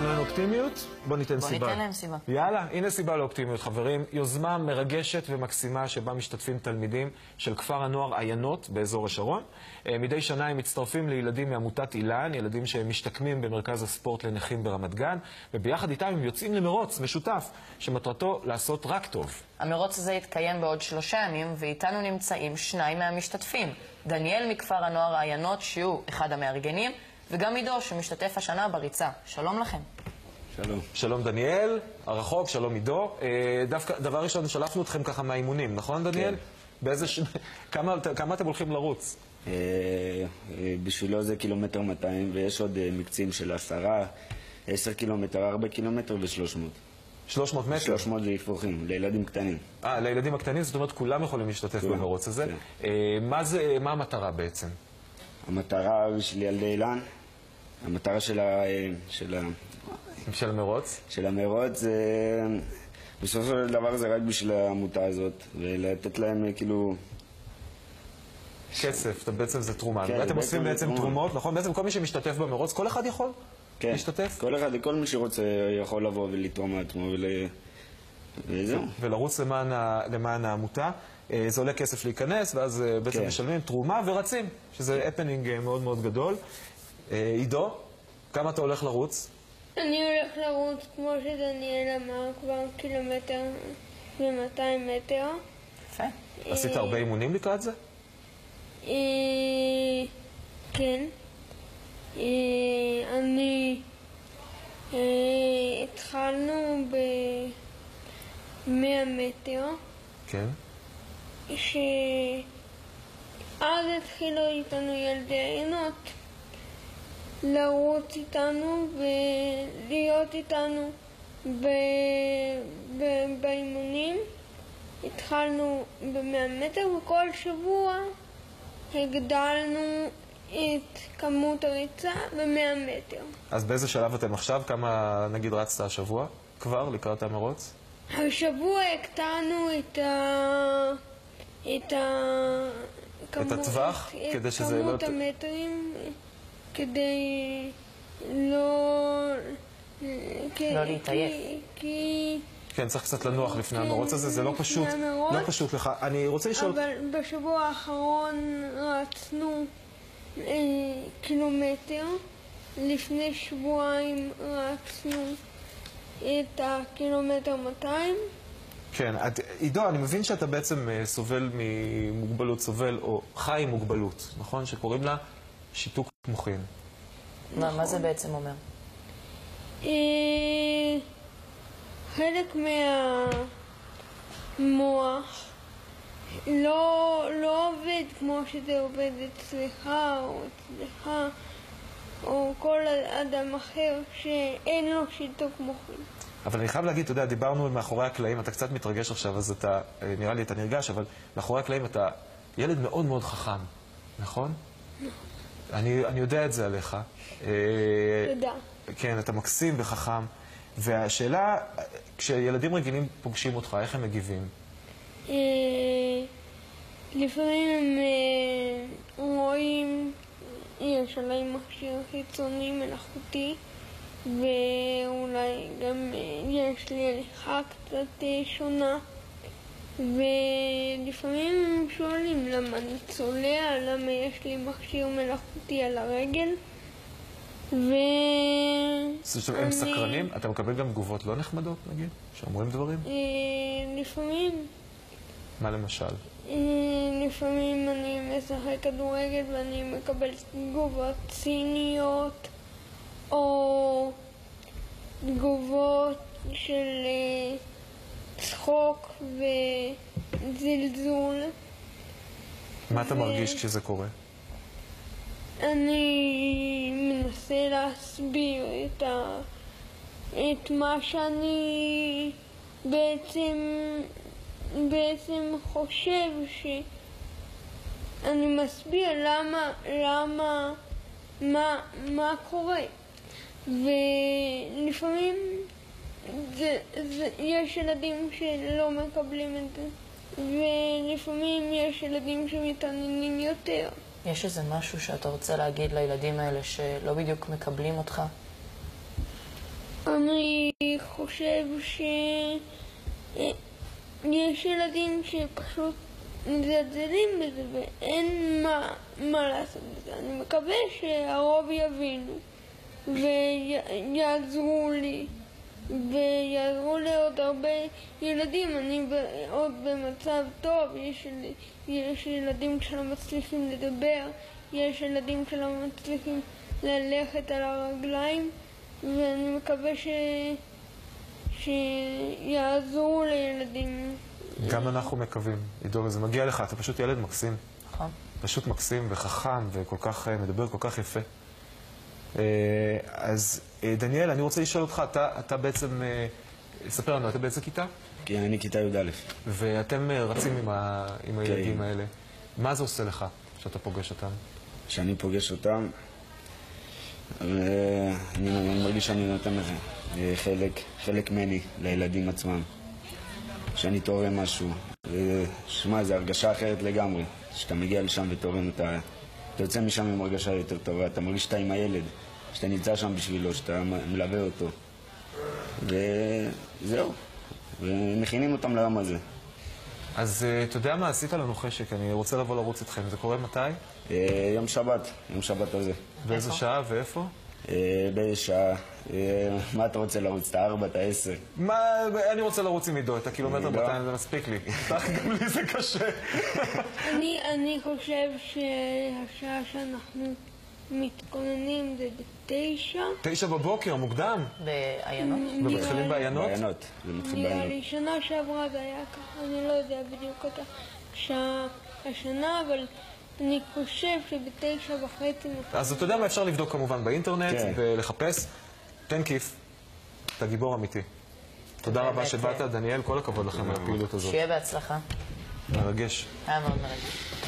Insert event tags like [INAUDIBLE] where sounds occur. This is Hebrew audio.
אמרנו אין אופטימיות? בוא ניתן בוא סיבה. ניתן להם סיבה. יאללה, הנה סיבה לאופטימיות, חברים. יוזמה מרגשת ומקסימה שבה משתתפים תלמידים של כפר הנוער עיינות באזור השרון. אה, מדי שנה הם מצטרפים לילדים מעמותת אילן, ילדים שמשתקמים במרכז הספורט לנכים ברמת גן, וביחד איתם הם יוצאים למרוץ משותף, שמטרתו לעשות רק טוב. המרוץ הזה יתקיים בעוד שלושה ימים, ואיתנו נמצאים שניים מהמשתתפים. דניאל מכפר הנוער העיינות, שהוא אחד המארגנים, וגם עידו, שמשתתף השנה בריצה. שלום לכם. שלום. שלום דניאל, הרחוק, שלום עידו. אה, דווקא, דבר ראשון, שלפנו אתכם ככה מהאימונים, נכון דניאל? כן. באיזה ש... [LAUGHS] כמה, כמה אתם הולכים לרוץ? אה, אה, בשבילו זה קילומטר 200, ויש עוד אה, מקצים של עשרה, עשר קילומטר, ארבע קילומטר ושלוש מאות. 300 מטר? שלוש מאות זה אפרוחים, לילדים קטנים. אה, לילדים הקטנים, זאת אומרת כולם יכולים להשתתף כולם, במרוץ הזה. כן. אה, מה זה, מה המטרה בעצם? המטרה של ילדי אילן, המטרה של, ה, של, ה, של המרוץ? של המרוץ זה... בסופו של דבר זה רק בשביל העמותה הזאת, ולתת להם כאילו... כסף, בעצם זה תרומה. כן, בעצם עושים בעצם תרומה. תרומות, נכון? בעצם כל מי שמשתתף במרוץ, כל אחד יכול כן, להשתתף? כל אחד, כל מי שרוצה יכול לבוא ולתרום מעצמו ול... וזהו. ולרוץ למען, ה- למען העמותה. אה, זה עולה כסף להיכנס, ואז אה, בעצם כן. משלמים תרומה ורצים, שזה הפנינג אה, מאוד מאוד גדול. אה, עידו, כמה אתה הולך לרוץ? אני הולך לרוץ, כמו שדניאל אמר, כבר קילומטר ו-200 מטר. יפה. עשית הרבה אימונים לקראת זה? אה, כן. אה, אני... אה, התחלנו ב-100 מטר, כן. שאז התחילו איתנו ילדי עינות לרוץ איתנו ולהיות איתנו ב- ב- באימונים. התחלנו ב-100 מטר וכל שבוע הגדלנו את כמות הריצה ב-100 מטר. אז באיזה שלב אתם עכשיו? כמה, נגיד, רצת השבוע כבר לקראת המרוץ? השבוע הקטנו את ה... את ה... כמות- הטווח? את כדי שזה לא כמות ת- המטרים, כדי לא... כי- לא להתעייף. כי-. כן, צריך קצת לנוח לפני כן, המרוץ הזה, זה לא פשוט. לא פשוט לך. אני רוצה לשאול... אבל בשבוע האחרון רצנו אה, קילומטר, לפני שבועיים רצנו את הקילומטר 200. כן, את- עידו, אני מבין שאתה בעצם אה, סובל ממוגבלות, סובל או חי עם מוגבלות, נכון? שקוראים לה שיתוק מוחין. מה, מה זה בעצם אומר? אה, חלק מהמוח לא, לא עובד כמו שזה עובד אצלך או אצלך או כל אדם אחר שאין לו שיתוק מוחין. אבל אני חייב להגיד, אתה יודע, דיברנו מאחורי הקלעים, אתה קצת מתרגש עכשיו, אז אתה, אה, נראה לי אתה נרגש, אבל מאחורי הקלעים אתה ילד מאוד מאוד חכם, נכון? אני, אני יודע את זה עליך. אה, תודה. כן, אתה מקסים וחכם. והשאלה, כשילדים רגילים פוגשים אותך, איך הם מגיבים? אה, לפעמים הם אה, רואים, יש עליי מכשיר חיצוני מלאכותי ואולי גם יש לי הליכה קצת שונה ולפעמים הם שואלים למה אני צולע, למה יש לי מכשיר מלאכותי על הרגל ו... זאת אומרת, הם סקרנים? אתה מקבל גם תגובות לא נחמדות, נגיד? שאומרים דברים? אה, לפעמים מה למשל? אה, לפעמים אני משחק כדורגל ואני מקבל תגובות ציניות או תגובות של אה, צחוק וזלזול. מה אתה מרגיש כשזה קורה? אני מנסה להסביר את, ה... את מה שאני בעצם, בעצם חושב ש... אני מסביר למה, למה, מה, מה קורה. ולפעמים זה, זה, יש ילדים שלא מקבלים את זה, ולפעמים יש ילדים שמתעניינים יותר. יש איזה משהו שאתה רוצה להגיד לילדים האלה שלא בדיוק מקבלים אותך? אני חושב שיש ילדים שפשוט מזלזלים בזה ואין מה, מה לעשות בזה. אני מקווה שהרוב יבינו ויעזרו לי ויעזרו לעוד הרבה ילדים. אני עוד במצב טוב, יש, יש ילדים שלא מצליחים לדבר, יש ילדים שלא מצליחים ללכת על הרגליים ואני מקווה ש... שיעזרו לילדים. גם אנחנו מקווים. עידו, זה מגיע לך, אתה פשוט ילד מקסים. נכון. פשוט מקסים וחכם וכל כך, אה, מדבר כל כך יפה. אה, אז אה, דניאל, אני רוצה לשאול אותך, אתה, אתה בעצם, אה, ספר לנו, אתה באיזה כיתה? כי אני כיתה י"א. ואתם רצים עם, ה, עם הילדים כן. האלה. מה זה עושה לך כשאתה פוגש אותם? כשאני פוגש אותם, ואני אני מרגיש שאני נותן לזה חלק, חלק ממני לילדים עצמם. שאני תורם משהו. שמע, זו הרגשה אחרת לגמרי. כשאתה מגיע לשם ותורם, אתה, אתה יוצא משם עם הרגשה יותר טובה. אתה מרגיש שאתה עם הילד, שאתה נמצא שם בשבילו, שאתה מלווה אותו. וזהו. ומכינים אותם ליום הזה. אז אה, אתה יודע מה, עשית לנו חשק, אני רוצה לבוא לרוץ איתכם. זה קורה מתי? אה, יום שבת, יום שבת הזה. באיזה? שעה ואיפה? אה, בשעה, אה, מה אתה רוצה לרוץ? את הארבע, את העשר? מה, אני רוצה לרוץ עם עידו, את הקילומטר עידו? 200 זה מספיק לי. [LAUGHS] גם לי זה קשה. אני, אני חושב שהשעה שאנחנו מתכוננים זה בתשע. תשע בבוקר, מוקדם. בעיינות? ומתחילים בעיינות? בעיינות, זה מתחיל נראה בעיינות. לי שנה שעברה זה היה ככה, אני לא יודע בדיוק את השעה השנה, אבל אני חושב שבתשע וחצי אז אתה יודע מה, אפשר לבדוק כמובן באינטרנט כן. ולחפש. תן כיף. אתה גיבור אמיתי. תודה רבה שבאת, אה. דניאל, כל הכבוד לכם על הפעילות הזאת. שיהיה בהצלחה. מרגש. היה מאוד מרגש.